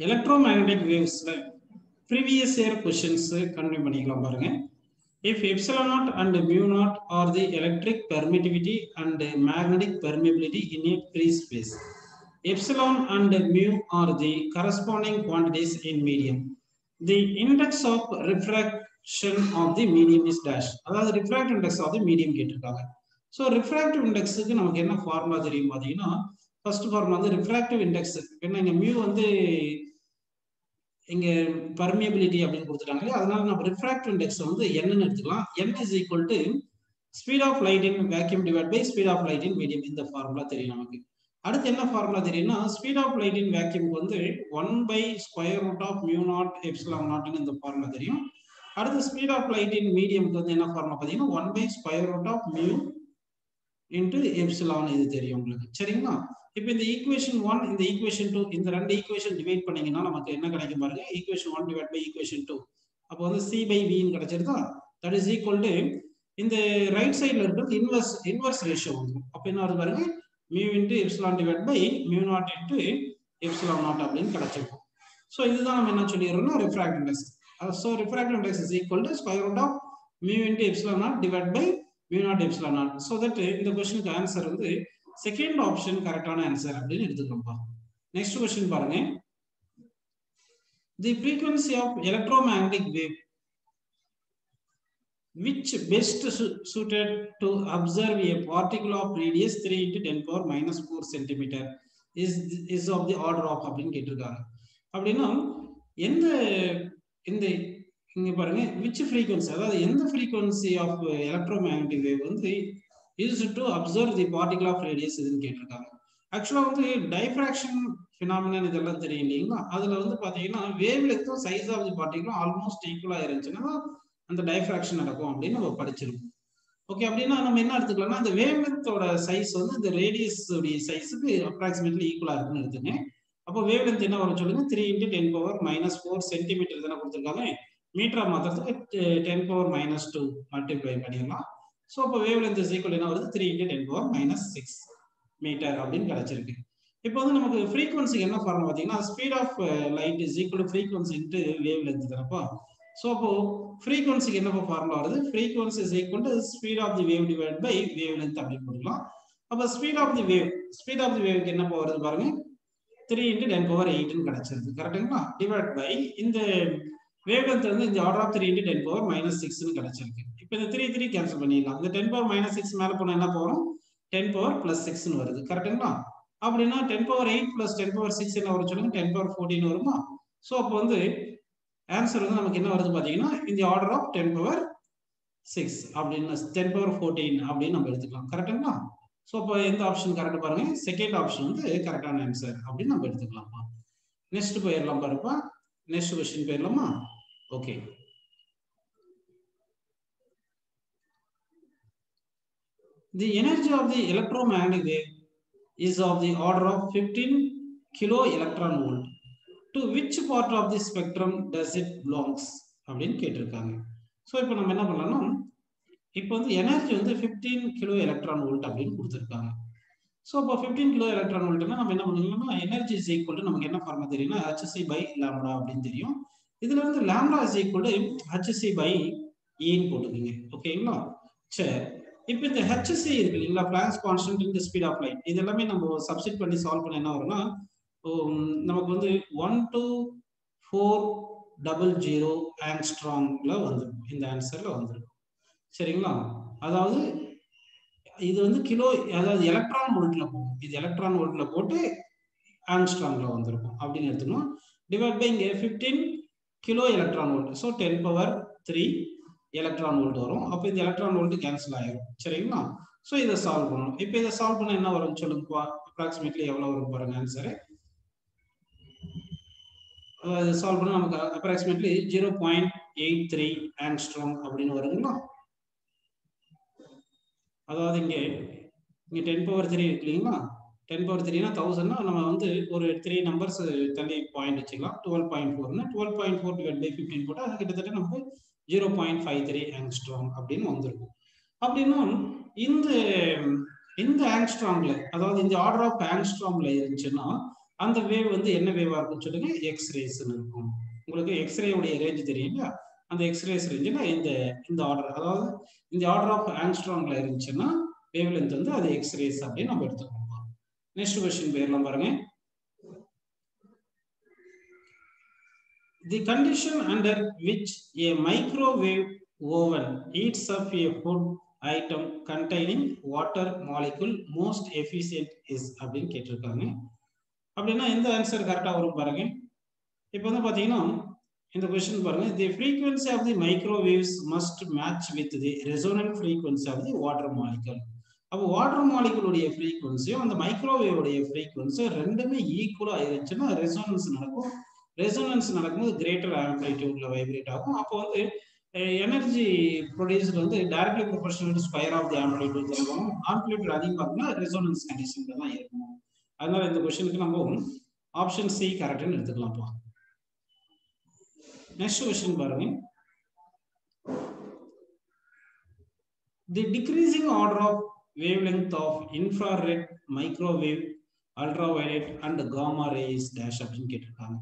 Electro electromagnetic வேவ்ஸில் previous year questions continue பண்ணிக்கலாம் பாருங்க. If epsilon naught and mu naught are the electric permittivity and magnetic permeability in a free space epsilon and mu are the corresponding quantities in medium the index of refraction of the medium is dash அதாவது refract index of the medium கேட்டிருக்காங்க. So refractive இண்டெக்ஸுக்கு நமக்கு என்ன formula தெரியும் பார்த்தீங்கன்னா first form வந்து refractive index ஏன்னா இங்க மியூ வந்து இங்க பர்மியபிலிட்டி அப்படின்னு கொடுத்துட்டாங்க அதனால நம்ம ரிஃப்ராக்டிவ் இண்டெக்ஸ் வந்து என்னன்னு எடுத்துக்கலாம். N is equal to speed of light in vacuum divide by speed of light in medium இந்த ஃபார்முலா தெரியும் நமக்கு. அடுத்து என்ன ஃபார்முலா தெரியும்னா ஸ்பீட் ஆஃப் லைட் இன் வேக்யூம்க்கு வந்து one by square root of mu naught epsilon நாட்னு இந்த ஃபார்முலா தெரியும். அடுத்து ஸ்பீட் ஆஃப் லைட் இன் மீடியம்க்கு வந்து என்ன ஃபார்முலா பார்த்தீங்கன்னா one by square root of mu into epsilon இது தெரியும் உங்களுக்கு. சரிங்களா? இப்போ இந்த ஈக்குவேஷன் ஒன் இந்த ஈக்குவேஷன் டூ இந்த ரெண்டு ஈக்குவேஷன் டிவைட் பண்ணீங்கன்னா நமக்கு என்ன கிடைக்கும் பாருங்க? Equation one divide by equation two அப்போ வந்து சி பை வின்னு கிடைச்சிருதா தட் இஸ் ஈக்குவல் டு இந்த ரைட் சைடில் இருக்கிறது இன்வெர்ஸ் இன்வெர்ஸ் ரேஷியோ வந்துடும் அப்போ என்ன வருது பாருங்க? Mu into epsilon divide by mu naught into epsilon naught அப்படின்னு கிடைச்சிருக்கும். ஸோ இதுதான் நம்ம என்ன சொல்லிடுறோம்னா refract index so refract index is equal to square root of mu into epsilon naught divide by mu naught epsilon naught so that இந்த கொஸ்டினுக்கு answer வந்து second option கரெக்டான answer அப்படின்னு எடுத்துக்கிறோம்ப்பா நெக்ஸ்ட் கொஸ்டின் பாருங்க the frequency of electromagnetic wave which best suited to observe a particle of radius 3 into 10 power minus 4 centimeter is is of the order of அப்படின்னு கேட்டிருக்காங்க அப்படின்னா எந்த இந்த இங்க பாருங்க விச் ஃப்ரீக்வன்சி அதாவது எந்த frequency of electro magnetic wave வந்து is to observe the particle of radius இதுன்னு கேட்டிருக்காங்க. ஆக்சுவலா வந்து டைஃப்ராக்ஷன் ஃபினாமினன் இதெல்லாம் தெரியும் இல்லைங்களா? அதுல வந்து பாத்தீங்கன்னா வேவ் லெக்த்தும் சைஸ் ஆஃப் தி பார்ட்டிகளும் ஆல்மோஸ்ட் ஈக்குவலா இருந்துச்சுன்னா அந்த டைஃப்ராக்ஷன் நடக்கும் அப்படின்னு நம்ம படிச்சிருக்கோம். ஓகே அப்படின்னா நம்ம என்ன எடுத்துக்கலாம்னா அந்த வேவ்லென்த்தோட சைஸ் வந்து இந்த ரேடியஸ் உடைய சைஸுக்கு அப்ராக்சிமேட்லி ஈக்குவலா இருக்குன்னு எடுத்துங்க அப்போ வேவ் என்ன வரும் சொல்லுங்க? Three into ten power minus four centimetre தானே கொடுத்துருக்காங்க. மீட்டரா மாத்திரத்துக்கு ten power minus two multiply பண்ணிடலாம். ஸோ அப்போ வேவ் லென்த் இஸ் ஈக்குவல் என்ன வருது? Three into ten power minus six metre அப்படின்னு கிடைச்சிருக்கு. இப்போ வந்து நமக்கு ஃப்ரீக்வன்சி என்ன ஃபார்முலா பார்த்தீங்கன்னா speed of light is equal to frequency into wavelength தானப்பா ஸோ அப்போ ஃப்ரீக்வன்சிக்கு என்ன ஃபார்முலா வருது? Frequency is equal to speed of the wave divide by wavelength அப்படின்னு போட்டுக்கலாம் அப்போ speed of the wave speed of the வேவ்க்கு என்ன வருது பாருங்க? த்ரீ இன்ட்டு டென் பவர் எயிட்னு கிடைச்சிருது. கரெக்டுங்களா டிவைட் பை இந்த வேவ் லென்த் வந்து இந்த order of three into ten power minus சிக்ஸ்னு கிடைச்சிருக்கு. இப்போ இந்த த்ரீ த்ரீ கேன்சல் பண்ணிடலாம். இந்த டென் பவர் மைனஸ் சிக்ஸ் மேலே போனால் என்ன போகிறோம் டென் பவர் பிளஸ் சிக்ஸ்னு வருது. கரெக்டுங்களா அப்படின்னா ten power eight plus ten power six என்ன வரும் சொல்லுங்க? டென் பவர் ஃபோர்டீன் வருமா? ஸோ அப்போ வந்து ஆன்சர் வந்து நமக்கு என்ன வருது பார்த்தீங்கன்னா இந்த order of ten power six அப்படின்னு டென் பவர் ஃபோர்டீன் அப்படின்னு நம்ம எடுத்துக்கலாம். கரெக்டுங்களா ஸோ அப்போ எந்த ஆப்ஷன் கரெக்ட் பாருங்க. செகண்ட் ஆப்ஷன் வந்து கரெக்டான ஆன்சர் அப்படின்னு நம்ம எடுத்துக்கலாம்ப்பா நெக்ஸ்ட் போயிடலாம் பாருப்பா. நெக்ஸ்ட் கொஸ்டின் போயிடலாமா? Okay The energy of the electromagnetic wave is of the order of 15 kilo electron volt. To which part of the spectrum does it belongs? அப்படின்னு கேட்டிருக்காங்க ஸோ இப்போ நம்ம என்ன பண்ணலாம்னா இப்போ வந்து எனர்ஜி வந்து ஃபிஃப்டீன் கிலோ எலக்ட்ரான் வோல்ட் அப்படின்னு கொடுத்துருக்காங்க ஸோ இப்போ ஃபிஃப்டீன் கிலோ எலக்ட்ரான் வோல்ட்னா நம்ம என்ன பண்ணலாம்னா எனர்ஜி இஸ் ஈக்குவல் நமக்கு என்ன ஃபார்மா தெரியும்னா ஹெச்சி பை லாம்டா அப்படின்னு தெரியும் இதுல வந்து lambda is equal to h c by ஏன்னு e போட்டுக்கோங்க ஓகேங்களா சரி இப்போ இந்த ஹெச்சி இருக்கு இல்லைங்களா? பிளாங்ஸ் கான்ஸ்டன்ட் இந்த ஸ்பீட் ஆஃப் லைட் இது எல்லாமே நம்ம சப்ஸ்டிட் பண்ணி சால்வ் பண்ண என்ன வரும்னா நமக்கு வந்து one two four double zero ஆங்ஸ்ட்ராங்ல வந்துடும் இந்த ஆன்சர்ல வந்துடும் சரிங்களா? அதாவது இது வந்து கிலோ அதாவது எலக்ட்ரான் வோல்ட்ல போகும். இது எலக்ட்ரான் வோல்ட்ல போட்டு ஆங்ஸ்ட்ராங்ல வந்திருக்கும். அப்படின்னு எடுத்துக்கணும். டிவைட் பை இங்கே fifteen kilo electron volt so ten power three electron volt வரும். அப்போ இந்த எலக்ட்ரான் வோல்ட் கேன்சல் ஆயிரும். சரிங்களா? ஸோ இதை சால்வ் பண்ணணும். இப்போ இதை சால்வ் பண்ண என்ன வரும் சொல்லுங்கப்பா? அப்ராக்சிமேட்லி எவ்வளோ வரும் பாருங்க ஆன்சரு இதை சால்வ் பண்ண நமக்கு approximately zero point eight three angstrom அப்படின்னு வருங்களா? அதாவது இங்கே இங்கே டென் பவர் த்ரீ இருக்கு இல்லைங்களா? டென் பவர் த்ரீனா தௌசண்ட்னா நம்ம வந்து ஒரு த்ரீ நம்பர்ஸ் தள்ளி பாயிண்ட் வச்சுக்கலாம். Twelve point ஃபோர்னா twelve point four divide by fifteen போட்டால் அது கிட்டத்தட்ட நமக்கு zero point five three angstrom அப்படின்னு வந்திருக்கும். அப்படின்னா இந்த இந்த ஆங்ஸ்ட்ராங்ல அதாவது இந்த ஆர்டர் ஆஃப் ஆங்ஸ்ட்ராங்ல இருந்துச்சுன்னா அந்த வேவ் வந்து என்ன வேவா இருக்கும்னு சொல்லுங்க? எக்ஸ்ரேஸ்ன்னு இருக்கும். உங்களுக்கு எக்ஸ்ரேவுடைய ரேஞ்ச் தெரியும் இல்லையா? அந்த எக்ஸ்ரேஸ் ரேஞ்சில் இந்த இந்த ஆர்டர் அதாவது இந்த ஆர்டர் ஆஃப் ஆங்ஸ்ட்ராங்ல இருந்துச்சுன்னா வேவ் லென்த் வந்து அது எக்ஸ்ரேஸ் அப்படின்னு நம்ம எடுத்துக்கணும். நெக்ஸ்ட் கொஸ்டின் போயிடலாம் பாருங்க The condition under which a microwave oven heats up a food item containing water molecule most efficient is அப்படின்னு கேட்டிருக்காங்க அப்படின்னா எந்த ஆன்சர் கரெக்டா வரும் பாருங்க இப்போ வந்து பாத்தீங்கன்னா இந்த கொஸ்டின் பாருங்க தி frequency of the microwaves must match with the resonant frequency of the water molecule அப்போ வாட்டர் மாலிகுலுடைய ஃப்ரீக்வன்சியும் அந்த மைக்ரோவேவுடைய ஃப்ரீக்வன்சியும் ரெண்டுமே ஈக்குவலாக இருந்துச்சுன்னா ரெசோனன்ஸ் நடக்கும். ரெசோனன்ஸ் நடக்கும்போது கிரேட்டர் ஆம்பிளிடியூட்ல வைப்ரேட் ஆகும். அப்போ வந்து எனர்ஜி ப்ரொடியூசர் வந்து directly proportional square of the amplitude இருக்கும். ஆம்பிளிடியூட் அதிகமாக இருக்குன்னா ரெசோனன்ஸ் கண்டிஷன்ல தான் இருக்கும். அதனால இந்த கொஸ்டினுக்கு நம்ம ஆப்ஷன் சி கரெக்ட்னு எடுத்துக்கலாம்ப்பா. நெக்ஸ்ட் கொஸ்டின் பாருங்க. The decreasing order of wavelength of infrared microwave ultraviolet and gamma rays dash அப்படின்னு கேட்டிருக்காங்க.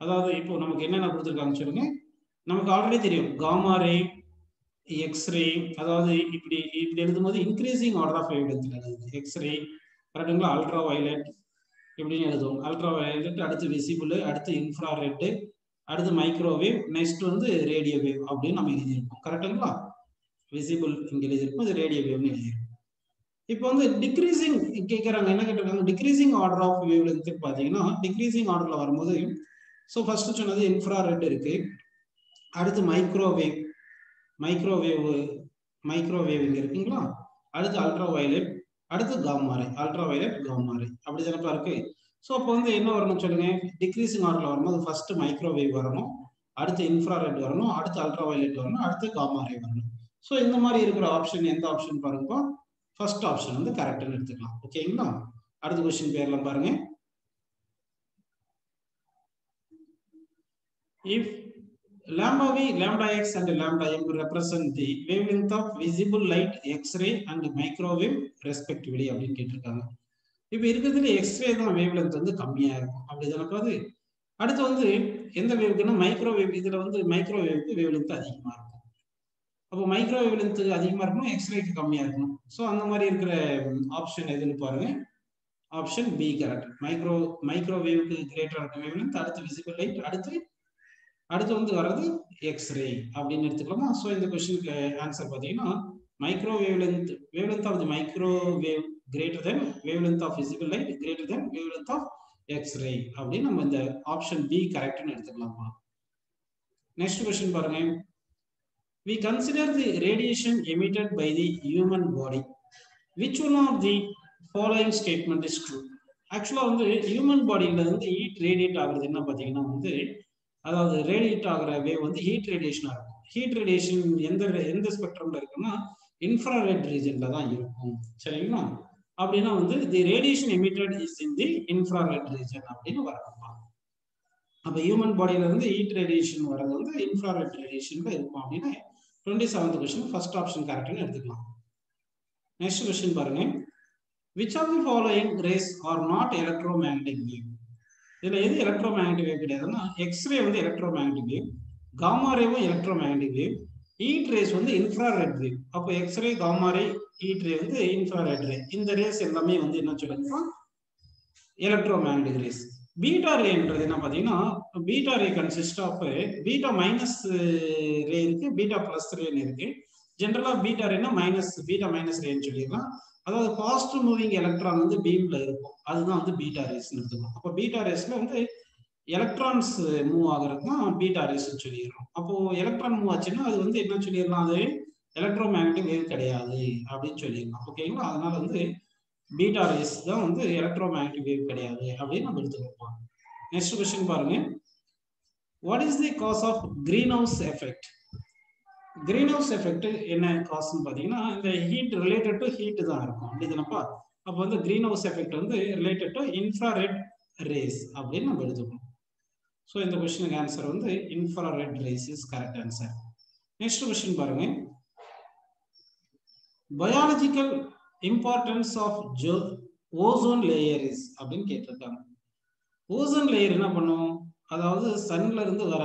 அதாவது இப்போ நமக்கு என்னென்ன கொடுத்துருக்காங்க சொல்லுங்க? நமக்கு ஆல்ரெடி தெரியும். காமா ரே எக்ஸ்ரே அதாவது இப்படி இப்படி எழுதும்போது இன்க்ரீசிங் ஆர்டர் ஆஃப் வேவ்லென்த் எழுதுது எக்ஸ்ரே கரெக்டுங்களா அல்ட்ரா வயலட் இப்படின்னு எழுதுவோம். அல்ட்ரா வயலட் அடுத்து விசிபிள் அடுத்து இன்ஃப்ராரெட் அடுத்து மைக்ரோவேவ் நெக்ஸ்ட் வந்து ரேடியோ வேவ் அப்படின்னு நம்ம எழுதியிருக்கோம் கரெக்டுங்களா விசிபிள் இங்கே எழுதியிருக்கோம் இது ரேடியோ வேவ்னு எழுதியிருக்கோம் இப்போ வந்து டிக்ரீசிங் கேட்குறாங்க என்ன கேட்டிருக்காங்க? Decreasing order of wave length பார்த்தீங்கன்னா டிக்ரீசிங் ஆர்டர்ல வரும்போது ஸோ ஃபர்ஸ்ட் சொன்னது இன்ஃப்ராரெட் இருக்கு. அடுத்து மைக்ரோவேவ் மைக்ரோவேவ் மைக்ரோவேவ் இங்க இருக்குங்களா? அடுத்து அல்ட்ரா வயலட் அடுத்து காமாரை அல்ட்ரா வயலட் காமாரை அப்படி தானப்பா இருக்கு? ஸோ அப்போ வந்து என்ன வரணும் சொல்லுங்க? டிக்ரீசிங் ஆர்டர்ல வரும்போது ஃபர்ஸ்ட் மைக்ரோவேவ் வரணும். அடுத்து இன்ஃப்ராரெட் வரணும். அடுத்து அல்ட்ரா வயலட் வரணும். அடுத்து காமாரை வரணும். ஸோ இந்த மாதிரி இருக்கிற ஆப்ஷன் எந்த ஆப்ஷன் பாருங்கப்பா? ஃபர்ஸ்ட் ஆப்ஷன் வந்து கரெக்ட்னு எடுத்துக்கலாம். ஓகேங்களா அடுத்த கொஸ்டின் பேர்லாம் பாருங்க. If lambda v lambda x and lambda m represent the wavelength of visible light x-ray and microwave respectively அப்படின்னு கேட்டிருக்காங்க. இப்போ இருக்கிறதுல எக்ஸ்ரே தான் வேவ் லென்த் வந்து கம்மியா இருக்கும். அப்படி தானே அடுத்து வந்து எந்த வேவுக்குன்னா மைக்ரோவேவ் இதுல வந்து மைக்ரோவேவுக்கு வேவ் லென்த் அதிகமா இருக்கும். அப்போ மைக்ரோவேவ் லென்த் அதிகமாக இருக்கணும் எக்ஸ்ரேக்கு கம்மியாக இருக்கணும். ஸோ அந்த மாதிரி இருக்கிற ஆப்ஷன் எதுன்னு பாருங்க. ஆப்ஷன் பி கரெக்ட் மைக்ரோ மைக்ரோவேவுக்கு கிரேட்டராக இருக்கும் வேவ் லென்த் அடுத்து விசிபிள் லைட் அடுத்து அடுத்து வந்து வர்றது எக்ஸ்ரே அப்படின்னு எடுத்துக்கலாமா? ஸோ இந்த கொஸ்டினுக்கு ஆன்சர் பார்த்தீங்கன்னா microwave length wave length of the microwave greater than wave length of visible light greater than wave length of X ray அப்படின்னு நம்ம இந்த ஆப்ஷன் பி கரெக்ட்னு எடுத்துக்கலாமா? நெக்ஸ்ட் கொஸ்டின் பாருங்க. We consider the radiation emitted by the human body which one of the following statement is true? ஆக்சுவலா வந்து human பாடியில் வந்து ஹீட் ரேடியேட் ஆகுறது என்ன பாத்தீங்கன்னா வந்து அதாவது ரேடியேட் ஆகிற வேவ் வந்து ஹீட் ரேடியேஷனாக இருக்கும். ஹீட் ரேடியேஷன் எந்த எந்த ஸ்பெக்ட்ரம்ல இருக்குன்னா இன்ஃப்ராரெட் ரீஜன்ல தான் இருக்கும். சரிங்களா? அப்படின்னா வந்து the radiation emitted is in the infrared region அப்படின்னு வரலாம். அப்போ ஹியூமன் பாடியில இருந்து ஹீட் ரேடியேஷன் வர்றது வந்து இன்ஃப்ராரெட் ரேடியேஷன்ல இருக்கும் அப்படின்னு twenty seventh question first option கரெக்ட்னு எடுத்துக்கலாம். நெக்ஸ்ட் கொஸ்டின் பாருங்க. Which of the following rays are not electromagnetic wave இதில் எது எலக்ட்ரோ மேக்னடிக் வேவ் கிடையாதுன்னா எக்ஸ்ரே வந்து எலக்ட்ரோ மேக்னடிக் வேவ் காமா ரேவும் electromagnetic wave heat rays வந்து இன்ஃப்ராரெட் வேவ் அப்போ X ray gamma ray heat ray வந்து infrared ray இந்த rays எல்லாமே வந்து என்ன சொல்லுங்கன்னா எலக்ட்ரோ மேக்னடிக் ரேஸ் பீட்டா ரேன்றது என்ன பார்த்தீங்கன்னா beta ray consist of beta minus ray இருக்கு பீட்டா பிளஸ் ரேன்னு இருக்கு. ஜென்ரலா பீட்டா ரேனா மைனஸ் பீட்டா மைனஸ் ரேன்னு சொல்லிடலாம். அதாவது பாசிட்டிவ் மூவிங் எலக்ட்ரான் வந்து பீம்ல இருக்கும். அதுதான் வந்து பீட்டா ரேஸ் எடுத்துக்கணும் அப்போ பீட்டா ரேஸ்ல வந்து எலக்ட்ரான்ஸ் மூவ் ஆகுறது தான் பீட்டா ரேஸ்ன்னு சொல்லிடுறோம். அப்போ எலக்ட்ரான் மூவ் ஆச்சுன்னா அது வந்து என்ன சொல்லிடலாம் அது? எலக்ட்ரோ மேக்னெட்டிக் வேவ் கிடையாது அப்படின்னு சொல்லிடலாம். ஓகேங்களா அதனால வந்து பீட்டா ரேஸ் தான் வந்து எலக்ட்ரோ மேக்னெட்டிக் வேவ் கிடையாது அப்படின்னு நம்ம எடுத்துக்கோம் நெக்ஸ்ட் கொஸ்டின் பாருங்க. What is the cause of green house effect green house effect என்ன காசுன்னு பார்த்தீங்கன்னா இந்த ஹீட் ரிலேட்டட் டு ஹீட் தான் இருக்கும். அப்படிதானப்பா அப்போ? வந்து கிரீன் ஹவுஸ் எஃபெக்ட் வந்து ரிலேட்டட் டு இன்ஃப்ராரெட் ரேஸ் அப்படின்னு நம்ம எடுத்துக்கணும் ஸோ இந்த கொஸ்டினுக்கு ஆன்சர் வந்து infrared rays is correct answer next question பாருங்க. பயாலஜிக்கல் இம்பார்ட்டன்ஸ் ஆஃப் ஜோ ஓசோன் லேயர் இஸ் அப்படின்னு கேட்டிருக்காங்க. ஓசோன் லேயர் என்ன பண்ணும்? அதாவது சன்ல இருந்து வர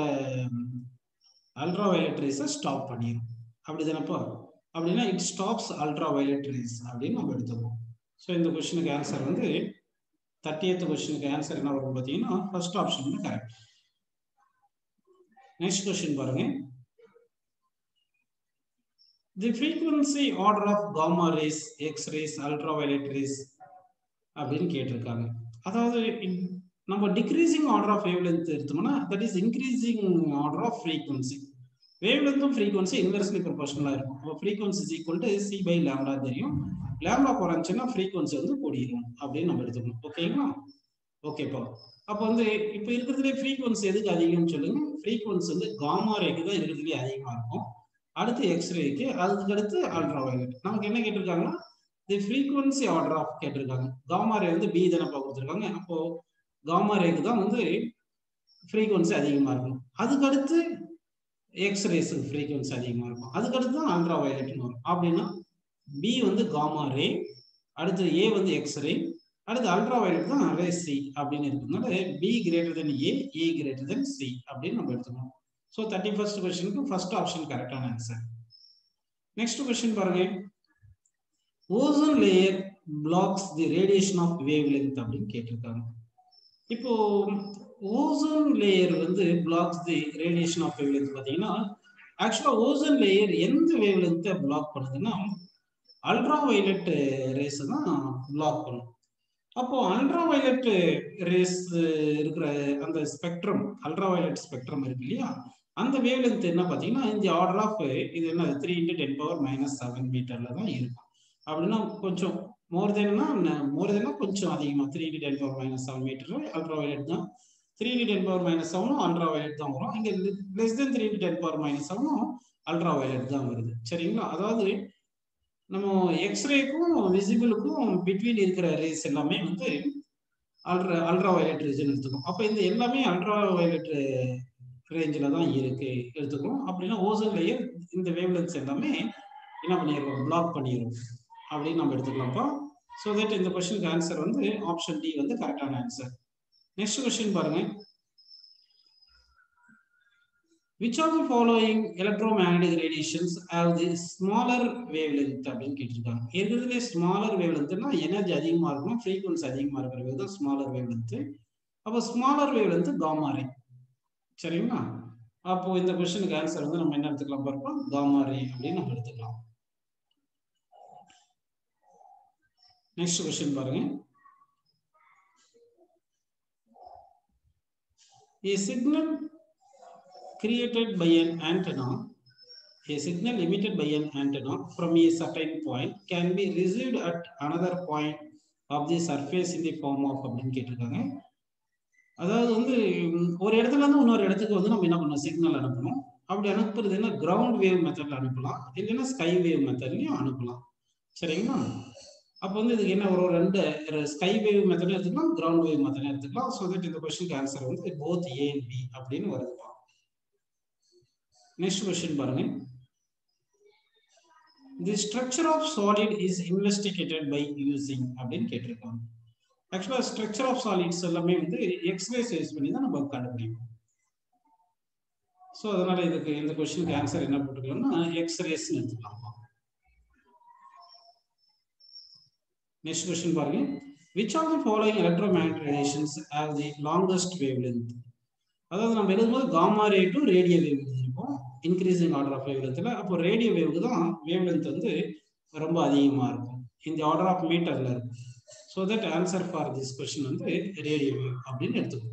அல்ட்ரா வயலட் ரேஸை ஸ்டாப் பண்ணிடும் அப்படி தானப்போ அப்படின்னா it stops ultra violet rays அப்படின்னு நம்ம எடுத்துப்போம். ஸோ இந்த கொஸ்டினுக்கு ஆன்சர் வந்து தேர்ட்டியத்து கொஸ்டினுக்கு ஆன்சர் என்ன வரும் பார்த்தீங்கன்னா ஃபர்ஸ்ட் ஆப்ஷன் வந்து கரெக்ட் நெக்ஸ்ட் கொஸ்டின் பாருங்க. The frequency order of gamma rays X rays ultraviolet rays அப்படின்னு கேட்டிருக்காங்க. அதாவது நம்ம decreasing order of wave length எடுத்தோம்னா that is increasing order of frequency wave லென்த்தும் frequency inversely ப்ரொபோஷனலாக இருக்கும். அப்போ frequency is equal to C by lambda தெரியும். Lambda குறைஞ்சுன்னா ஃப்ரீக்வன்சி வந்து கூடிடும் அப்படின்னு நம்ம எடுத்துக்கணும். ஓகேங்களா ஓகேப்பா அப்போ வந்து இப்போ இருக்கிறதுலே ஃப்ரீக்வன்சி எதுக்கு அதிகம்னு சொல்லுங்க? ஃப்ரீக்வன்சி வந்து காமா ரேக்கு தான் இருக்கிறதுலே அதிகமாக இருக்கும். அடுத்து எக்ஸ்ரேக்கு அதுக்கு அடுத்து அல்ட்ரா வயலட் நமக்கு என்ன கேட்டிருக்காங்கன்னா தி ஃப்ரீக்வன்சி ஆர்டர் ஆஃப் கேட்டிருக்காங்க. காமா ரே வந்து பி தானப்பா கொடுத்துருக்காங்க. அப்போ காமா ரேக்கு தான் வந்து ஃப்ரீக்வன்சி அதிகமாக இருக்கும். அதுக்கடுத்து எக்ஸ்ரேஸு எக்ஸ்ரேஸுக்கு ஃப்ரீக்வன்சி அதிகமாக இருக்கும். அதுக்கடுத்து தான் அல்ட்ரா வயலட்னு வரும். அப்படின்னா பி வந்து காமா ரே அடுத்து ஏ வந்து எக்ஸ்ரே அடுத்து அல்ட்ரா வயலட் தான் ரே சி அப்படின்னு இருக்கிறதுனால B greater than A A greater than C அப்படின்னு நம்ம எடுத்துக்கணும். ஸோ தேர்ட்டி ஃபர்ஸ்ட் கொஸ்டினுக்கு ஃபர்ஸ்ட் ஆப்ஷன் கரெக்டான ஆன்சர் நெக்ஸ்ட் கொஸ்டின் பாருங்க. Ozone layer blocks the radiation of wave length அப்படின்னு கேட்டிருக்காங்க. இப்போ ஓசோன் லேயர் வந்து blocks the radiation of wavelength பார்த்தீங்கன்னா ஆக்சுவலாக ஓசோன் லேயர் எந்த வேவ்லென்த்தை பிளாக் பண்ணுதுன்னா அல்ட்ரா வயலட் ரேஸ் தான் பிளாக் பண்ணும். அப்போ அல்ட்ரா வயலட் ரேஸ் இருக்கிற அந்த ஸ்பெக்ட்ரம் அல்ட்ரா வயலட் ஸ்பெக்ட்ரம் இருக்கு இல்லையா? அந்த வேவ் லென்த் என்ன பார்த்தீங்கன்னா இந்த ஆர்டர் ஆஃப் இது என்ன three into ten power minus seven மீட்டர்ல தான் இருக்கும். அப்படின்னா கொஞ்சம் மோர் தென்னா மோர் தென்னா கொஞ்சம் அதிகமாக three into ten power minus seven metre ultra violet தான் three into ten power minus செவனும் ultra violet தான் வரும். இங்கே less than three into ten power minus செவனும் ultra violet தான் வருது. சரிங்களா? அதாவது நம்ம எக்ஸ்ரேக்கும் விசிபிளுக்கும் பிட்வீன் இருக்கிற ரேஸ் எல்லாமே வந்து அல்ட்ரா அல்ட்ரா வயலட் ரேஞ்சுன்னு எடுத்துக்கும் அப்போ இந்த எல்லாமே அல்ட்ரா வயலட் ரேஞ்சில் தான் இருக்கு. எடுத்துக்கணும். அப்படின்னா ஓசோன் லேயர் இந்த வேவ்லென்ஸ் எல்லாமே என்ன பண்ணிடுறோம் பிளாக் பண்ணிடுவோம் அப்படின்னு நம்ம எடுத்துக்கலாம்ப்பா ஸோ தட் இந்த கொஸ்டினுக்கு ஆன்சர் வந்து ஆப்ஷன் டி வந்து கரெக்டான ஆன்சர் நெக்ஸ்ட் கொஸ்டின் பாருங்க. Which the following following electromagnetic ரேடியேஷன்ஸ் have ஸ்மாலர் வேவ் லென்த் அப்படின்னு கேட்டிருக்காங்க. இருக்கிறதுலே ஸ்மாலர் வேவ்லென்த்னா எனர்ஜி அதிகமாக இருக்கணும் ஃப்ரீக்வன்சி அதிகமாக இருக்கிற வேவ் தான் ஸ்மாலர் வேவ்லென்த் அப்போ ஸ்மாலர் வேவ்லென்த் காமா ரே சரிங்களா? அப்போ இந்த கொஸ்டினுக்கு ஆன்சர் வந்து நம்ம என்ன எடுத்துக்கலாம் பார்ப்போம் காமா ரே அப்படின்னு நம்ம எடுத்துக்கலாம். நெக்ஸ்ட் கொஸ்டின் பாருங்க. A signal created by an antenna, a signal emitted by an antenna from a certain point can be received at another point of the surface in the form of அப்படின்னு கேட்டிருக்காங்க. அதாவது வந்து ஒரு இடத்துல இருந்து இன்னொரு இடத்துக்கு வந்து நம்ம என்ன பண்ணோம் சிக்னல் அனுப்பணும். அப்படி அனுப்புறது என்ன கிரவுண்ட் வேவ் மெத்தட்ல அனுப்பலாம். இல்லைன்னா ஸ்கை வேவ் மெத்தட்லயும் அனுப்பலாம். சரிங்களா? அப்போ வந்து இதுக்கு என்ன ஒரு ரெண்டு ஸ்கை வேவ் மெத்தடும் எடுத்துக்கலாம் கிரவுண்ட் வேவ் மெத்தடும் எடுத்துக்கலாம். ஸோ தட் இந்த கொஸ்டினுக்கு ஆன்சர் வந்து போத் ஏ அண்ட் பி அப்படின்னு வருதுப்பா நெக்ஸ்ட் கொஸ்டின் பாருங்க. The structure of solid is investigated by using அப்படின்னு கேட்டிருக்காங்க. ஆக்சுவலாக ஸ்ட்ரக்சர் ஆஃப் சாலிட்ஸ் எல்லாமே வந்து எக்ஸ்ரேஸ் யூஸ் பண்ணி தான் நம்ம கண்டுபிடிக்கும் ஸோ அதனால இதுக்கு இந்த கொஸ்டினுக்கு ஆன்சர் என்ன போட்டுக்கலாம்னா எக்ஸ்ரேஸ்னு எடுத்துக்கலாமா? நெக்ஸ்ட் கொஸ்டின் பாருங்க. Which of the following electromagnetic radiations have the longest wave length அதாவது நம்ம எழுதும்போது gamma ray to radio wave எழுதியிருப்போம் increasing order of wave லென்த்தில் அப்போ ரேடியோ வேவுக்கு தான் வேவ் லென்த் வந்து ரொம்ப அதிகமாக இருக்கும். இந்த ஆர்டர் ஆஃப் மீட்டரில் இருக்கும் so that answer for this question வந்து ரேடியோ வேவ் அப்படின்னு எடுத்துக்கணும்